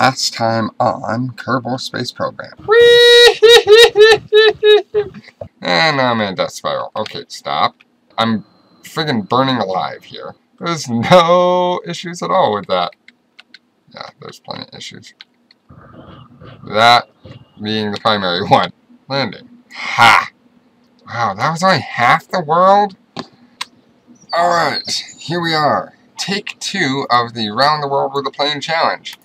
last time on Kerbal Space Program. and I'm in a death spiral. Okay, stop. I'm friggin' burning alive here. There's no issues at all with that. Yeah, there's plenty of issues. That being the primary one. Landing. Ha! Wow, that was only half the world? Alright, here we are. Take two of the Round the World with a Plane challenge.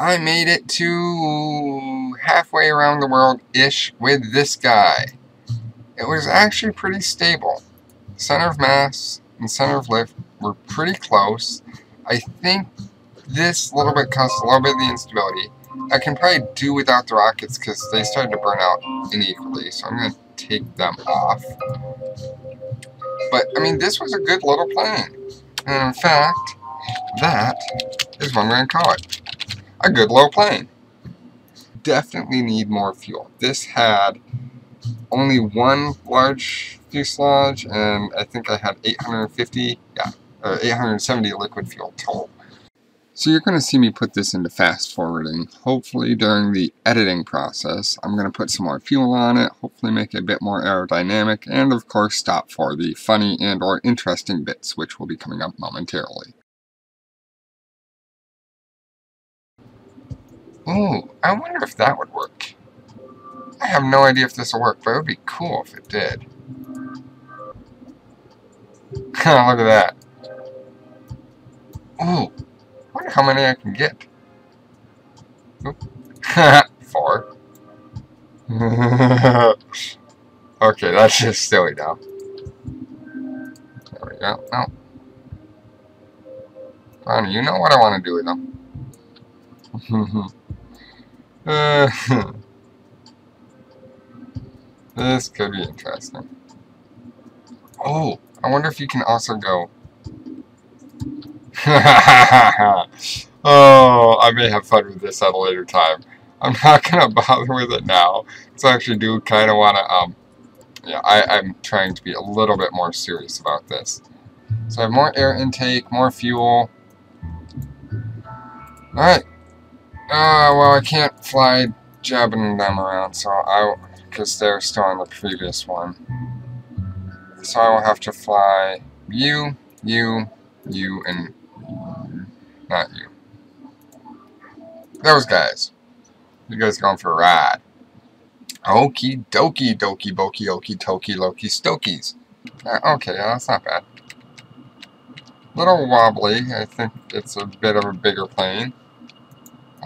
I made it to halfway around the world-ish with this guy. It was actually pretty stable. Center of mass and center of lift were pretty close. I think this little bit caused a little bit of the instability. I can probably do without the rockets because they started to burn out unequally, so I'm going to take them off. But, I mean, this was a good little plane. And in fact, that is what I'm going to call it. A good low plane. Definitely need more fuel. This had only one large fuselage, and I think I had 850, yeah, or 870 liquid fuel total. So you're going to see me put this into fast forwarding. Hopefully during the editing process, I'm going to put some more fuel on it, hopefully make it a bit more aerodynamic, and of course stop for the funny and or interesting bits, which will be coming up momentarily. Ooh, I wonder if that would work. I have no idea if this will work, but it would be cool if it did. Look at that. Ooh, wonder how many I can get. Four. okay, that's just silly now. There we go. No. Ronnie, you know what I want to do with them. Uh, this could be interesting. Oh, I wonder if you can also go oh, I may have fun with this at a later time. I'm not to bother with it now, because I actually do kind of want to, um, yeah, I, I'm trying to be a little bit more serious about this. So I have more air intake, more fuel. Alright. Uh, well, I can't fly jabbing them around, so I, because they're still on the previous one. So I will have to fly you, you, you, and not you. Those guys. You guys going for a ride. Okie dokie dokie bokie okie tokie loki stokies. Uh, okay, that's not bad. Little wobbly. I think it's a bit of a bigger plane.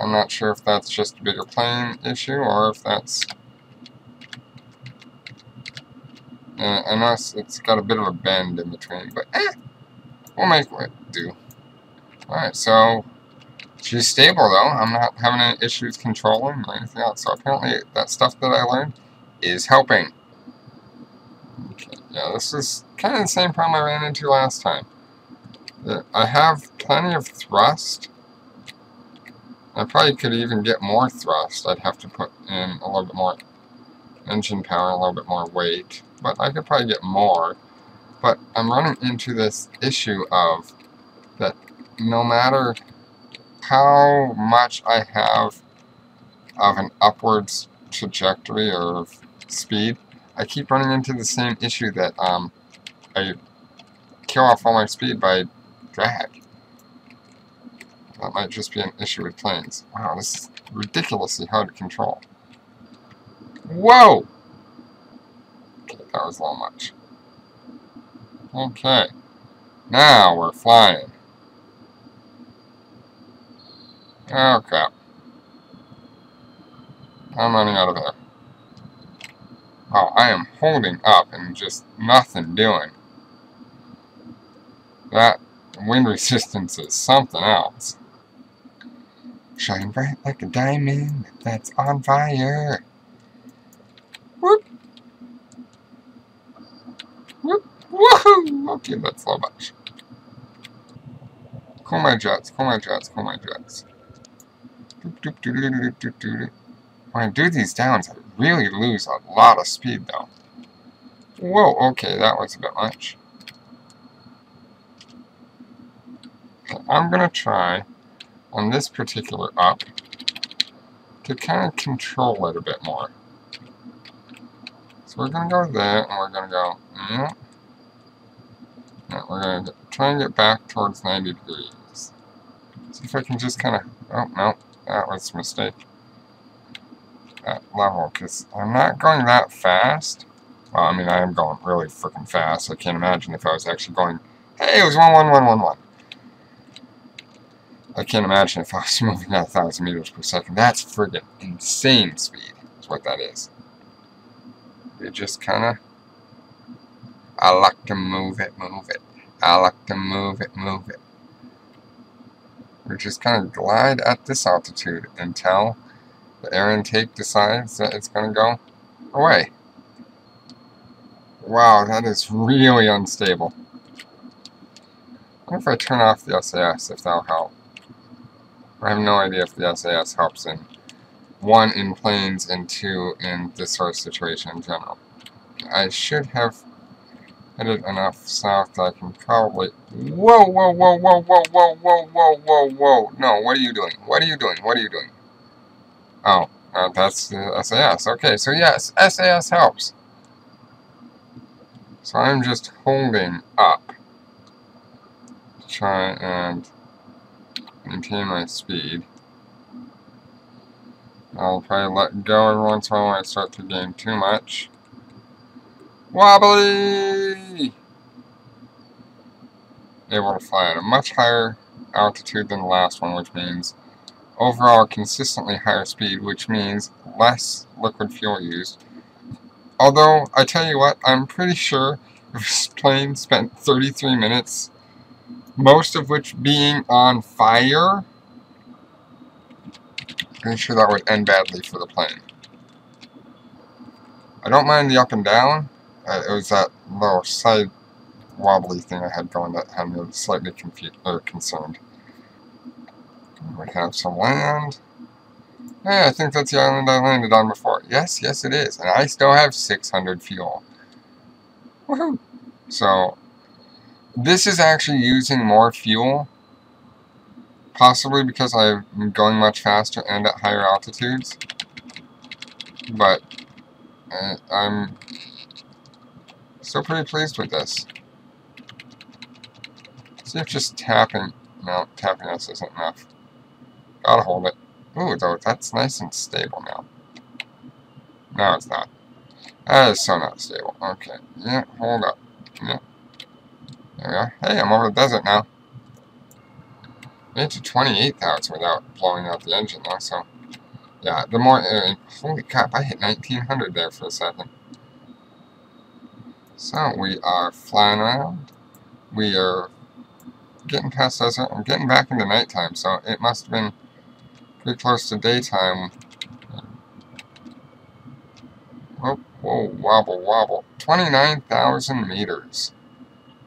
I'm not sure if that's just a bigger plane issue or if that's... Uh, unless it's got a bit of a bend in between, but eh, we'll make it do. Alright, so she's stable though. I'm not having any issues controlling or anything else. So apparently that stuff that I learned is helping. Okay, yeah, this is kind of the same problem I ran into last time. I have plenty of thrust. I probably could even get more thrust. I'd have to put in a little bit more engine power, a little bit more weight. But I could probably get more. But I'm running into this issue of that no matter how much I have of an upwards trajectory or speed, I keep running into the same issue that um, I kill off all my speed by drag. That might just be an issue with planes. Wow, this is ridiculously hard to control. Whoa! Okay, that was a little much. Okay. Now we're flying. Oh crap. I'm running out of air. Oh, I am holding up and just nothing doing. That wind resistance is something else. Shining bright like a diamond that's on fire. Whoop. Whoop. Woohoo! Okay, that's little much. Cool my jets, cool my jets, cool my jets. When I do these downs, I really lose a lot of speed, though. Whoa, okay, that was a bit much. Okay, I'm gonna try on this particular up to kind of control it a bit more. So we're going to go there, and we're going to go, mm, yeah, we're going to try and get back towards 90 degrees. See if I can just kind of, oh, no, that was a mistake. That level, because I'm not going that fast. Well, I mean, I am going really freaking fast. I can't imagine if I was actually going, hey, it was 11111. I can't imagine if I was moving at 1,000 meters per second. That's friggin' insane speed, is what that is. It just kind of... I like to move it, move it. I like to move it, move it. We just kind of glide at this altitude until the air intake decides that it's going to go away. Wow, that is really unstable. I wonder if I turn off the SAS, if that'll help. I have no idea if the SAS helps in one in planes and two in this sort of situation in general. I should have headed enough south that I can probably... Whoa, whoa, whoa, whoa, whoa, whoa, whoa, whoa, whoa, whoa. No, what are you doing? What are you doing? What are you doing? Oh, uh, that's the SAS. Okay, so yes, SAS helps. So I'm just holding up try and maintain my speed. I'll probably let go every once in a while when I start to gain too much. Wobbly! Able to fly at a much higher altitude than the last one, which means overall consistently higher speed, which means less liquid fuel used. Although, I tell you what, I'm pretty sure this plane spent 33 minutes most of which being on fire. I'm sure that would end badly for the plane. I don't mind the up and down. Uh, it was that little side wobbly thing I had going that had me slightly confused or concerned. We have some land. Hey, I think that's the island I landed on before. Yes, yes it is. And I still have 600 fuel. Woohoo! So, this is actually using more fuel, possibly because I'm going much faster and at higher altitudes, but uh, I'm still pretty pleased with this. See if just tapping, no, tapping this isn't enough. Gotta hold it. Ooh, though, that's nice and stable now. No, it's not. That is so not stable. Okay, yeah, hold up. Yeah. There we are. Hey, I'm over the desert now. Made to 28,000 without blowing out the engine though, so... Yeah, the more... Uh, holy crap, I hit 1900 there for a second. So, we are flying around. We are getting past desert. I'm getting back into nighttime, so it must have been pretty close to daytime. Oh, whoa, wobble, wobble. 29,000 meters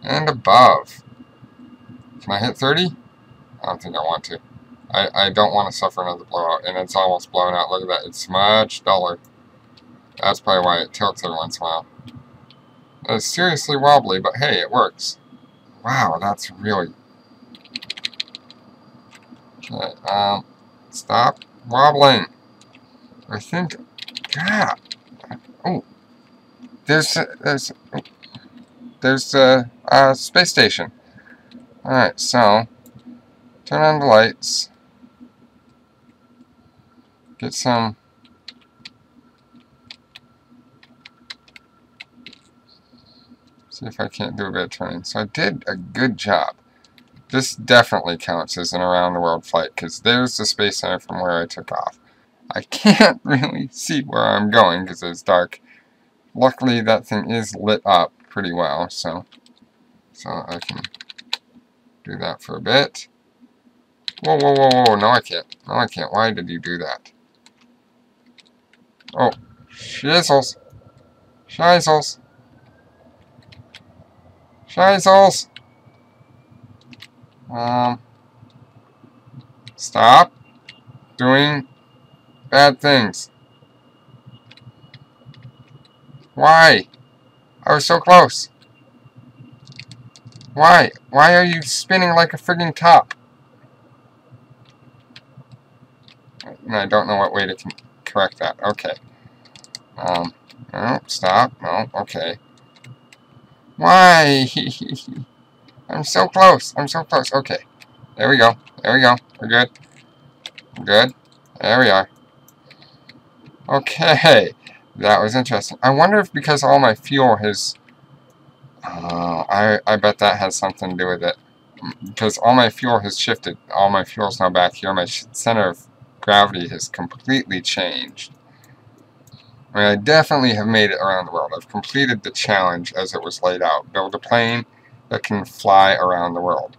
and above. Can I hit 30? I don't think I want to. I, I don't want to suffer another blowout, and it's almost blown out. Look at that. It's much duller. That's probably why it tilts every once in a while. It's seriously wobbly, but hey, it works. Wow, that's really... Okay, um, stop wobbling. I think... God. Oh. There's, there's, there's the a space station. Alright, so, turn on the lights. Get some... See if I can't do a bit of turning. So I did a good job. This definitely counts as an around-the-world flight, because there's the Space Center from where I took off. I can't really see where I'm going, because it's dark. Luckily, that thing is lit up pretty well, so, so I can do that for a bit. Whoa, whoa, whoa, whoa, no I can't. No I can't. Why did you do that? Oh, shizzles. Shizzles. Shizzles. Um, stop doing bad things. Why? I was so close. Why? Why are you spinning like a frigging top? I don't know what way to correct that. Okay. Um, no, stop. No, okay. Why? I'm so close. I'm so close. Okay. There we go. There we go. We're good. We're good. There we are. Okay. That was interesting. I wonder if because all my fuel has... Uh, I, I bet that has something to do with it. Because all my fuel has shifted. All my fuel's now back here. My center of gravity has completely changed. I mean, I definitely have made it around the world. I've completed the challenge as it was laid out. Build a plane that can fly around the world.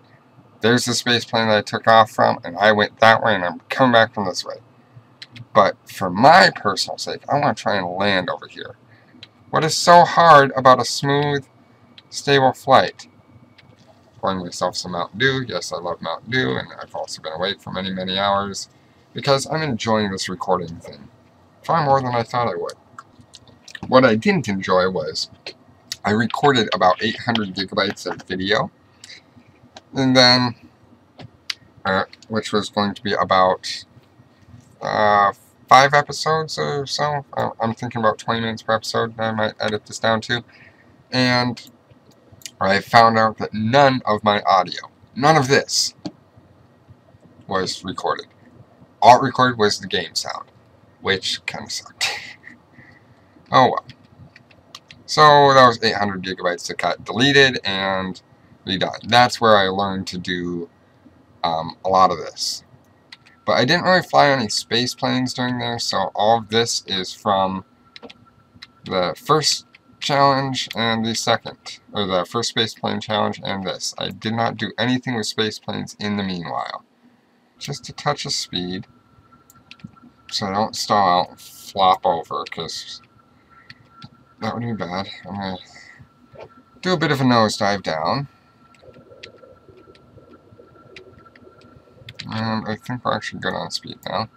There's the space plane that I took off from, and I went that way, and I'm coming back from this way. But for my personal sake, I want to try and land over here. What is so hard about a smooth, stable flight? Pouring myself some Mountain Dew. Yes, I love Mountain Dew, and I've also been awake for many, many hours because I'm enjoying this recording thing far more than I thought I would. What I didn't enjoy was I recorded about 800 gigabytes of video, and then, uh, which was going to be about uh, five episodes or so. I'm thinking about 20 minutes per episode. I might edit this down too. And I found out that none of my audio, none of this, was recorded. All recorded was the game sound, which kind of sucked. oh well. So that was 800 gigabytes to cut, deleted, and redone. That's where I learned to do um, a lot of this. But I didn't really fly any space planes during there, so all of this is from the first challenge and the second, or the first space plane challenge and this. I did not do anything with space planes in the meanwhile. Just a touch of speed, so I don't stall out and flop over, because that would be bad. I'm going to do a bit of a nosedive down. And I think we're actually good on speed now.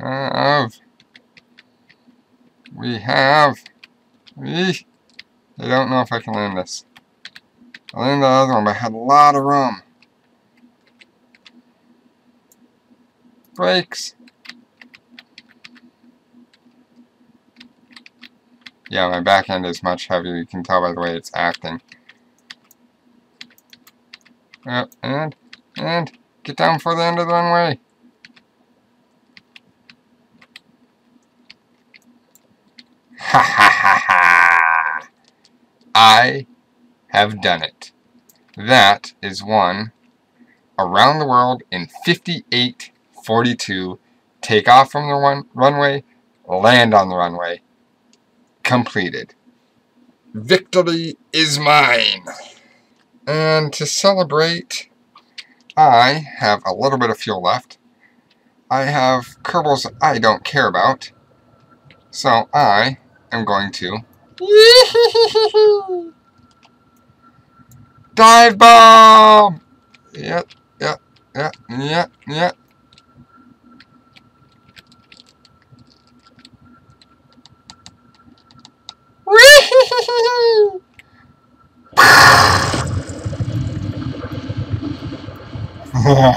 We have. We have. We. I don't know if I can land this. I landed the other one, but I had a lot of room. Brakes. Yeah, my back end is much heavier. You can tell by the way it's acting. Yep, and and get down for the end of the runway. Ha ha ha ha! I have done it. That is one around the world in 58.42. Take off from the run runway, land on the runway. Completed. Victory is mine! And to celebrate, I have a little bit of fuel left. I have Kerbals I don't care about. So I am going to... Dive bomb! Yep, yep, yep, yep, yep. Boom.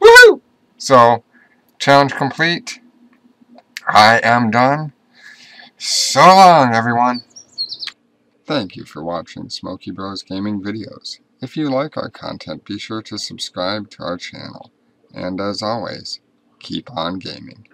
Woohoo! So, challenge complete. I am done. So long, everyone. Thank you for watching Smoky Bros Gaming videos. If you like our content, be sure to subscribe to our channel. And as always, keep on gaming.